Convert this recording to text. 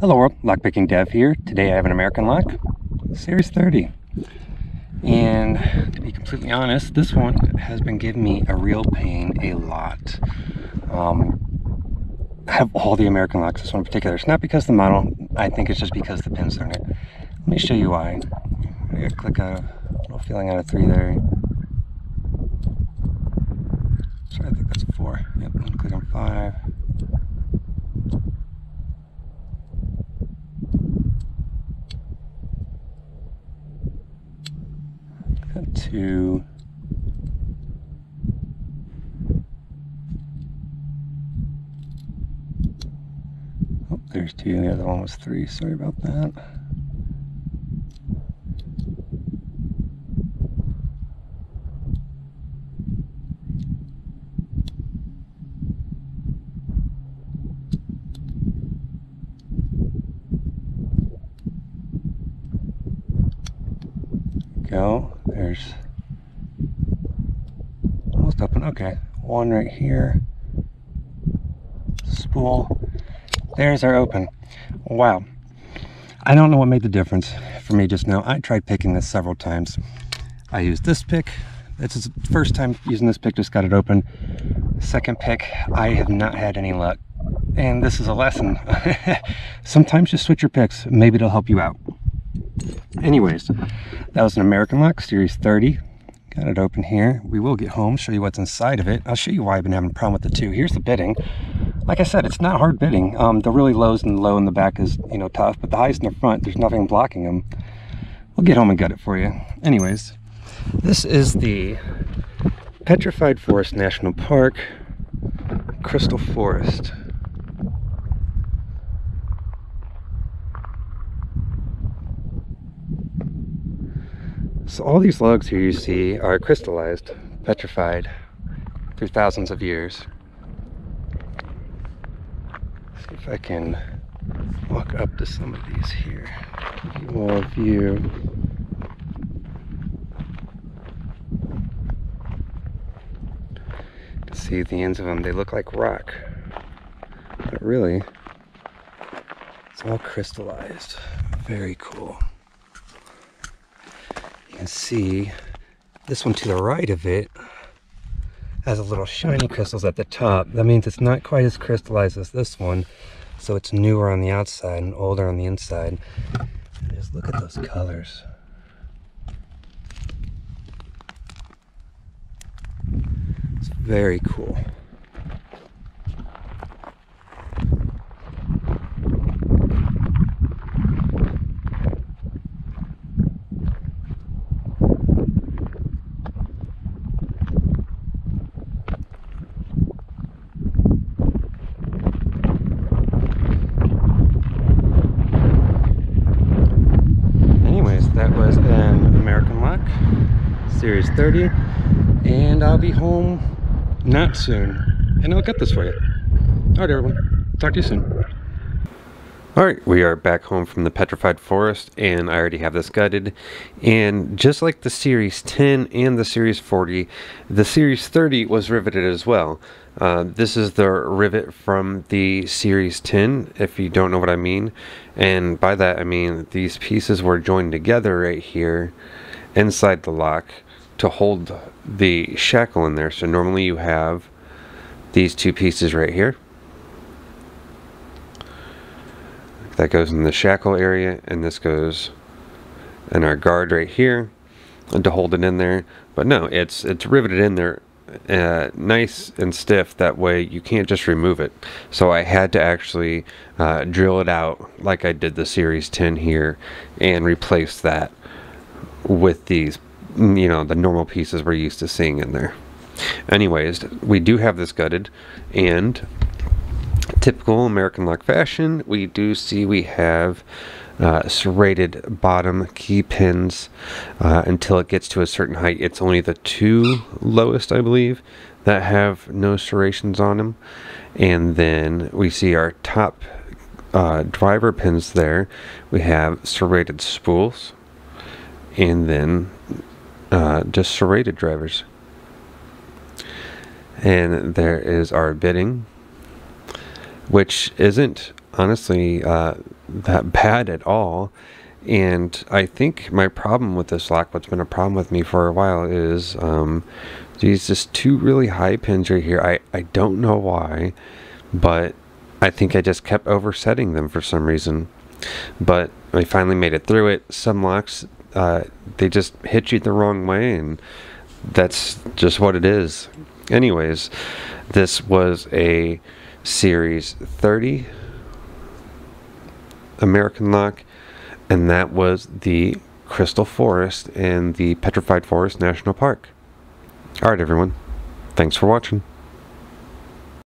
Hello world, Lockpicking Dev here. Today I have an American lock, Series 30. And to be completely honest, this one has been giving me a real pain a lot. Um, I have all the American locks, this one in particular. It's not because the model, I think it's just because the pins are in it. Let me show you why. I click a little feeling out of three there. Sorry, I think that's a four. Yep, click on five. two. Oh, there's two. and The other one was three. Sorry about that. go. There's almost open. Okay, one right here. Spool. There's our open. Wow. I don't know what made the difference for me just now. I tried picking this several times. I used this pick. This is the first time using this pick, just got it open. Second pick, I have not had any luck. And this is a lesson. Sometimes just switch your picks. Maybe it'll help you out. Anyways, that was an American Lock Series 30. Got it open here. We will get home, show you what's inside of it. I'll show you why I've been having a problem with the two. Here's the bitting. Like I said, it's not hard bitting. Um, the really lows and low in the back is, you know, tough, but the highs in the front, there's nothing blocking them. We'll get home and gut it for you. Anyways, this is the Petrified Forest National Park, Crystal Forest. So all these logs here you see are crystallized, petrified through thousands of years. See I can walk up to some of these here. You view. see the ends of them, they look like rock. But really, it's all crystallized. Very cool You can see this one to the right of it has a little shiny crystals at the top. That means it's not quite as crystallized as this one. So it's newer on the outside and older on the inside. And just look at those colors. It's very cool. Series 30 and I'll be home not soon and I'll get this for you. All right, everyone. Talk to you soon. All right, we are back home from the Petrified Forest, and I already have this gutted. And just like the Series 10 and the Series 40, the Series 30 was riveted as well. Uh, this is the rivet from the Series 10, if you don't know what I mean. And by that, I mean these pieces were joined together right here inside the lock to hold the shackle in there. So normally you have these two pieces right here. That goes in the shackle area and this goes in our guard right here and to hold it in there. But no, it's it's riveted in there uh, nice and stiff that way you can't just remove it so I had to actually uh, drill it out like I did the series 10 here and replace that with these you know, the normal pieces we're used to seeing in there. Anyways, we do have this gutted, and typical American lock fashion, we do see we have uh, serrated bottom key pins uh, until it gets to a certain height. It's only the two lowest, I believe, that have no serrations on them. And then we see our top uh, driver pins there. We have serrated spools. And then uh, just serrated drivers. And there is our bitting, which isn't honestly uh, that bad at all. And I think my problem with this lock, what's been a problem with me for a while, is um, these just two really high pins right here. I, I don't know why, but I think I just kept oversetting them for some reason. But I finally made it through it. Some locks, uh, they just hit you the wrong way, and that's just what it is. Anyways, this was a Series 30 American lock, and that was the Crystal Forest in the Petrified Forest National Park. Alright, everyone. Thanks for watching.